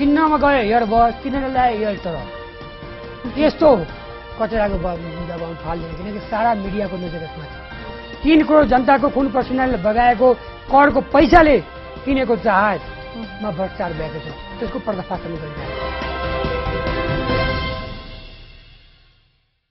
किन्नमा गयो भयो किनेर ल्यायो हेयर तर। यस्तो कचराको दबाउनु फाल्दैन किनकि सारा मिडियाको नजर यसमा छ। तिन करोड जनताको खुन पसिनाले बगाएको करको पैसाले किनेको जहाजमा भ्रष्टाचार भएको छ। त्यसको पर्दाफास पनि गरिरहेको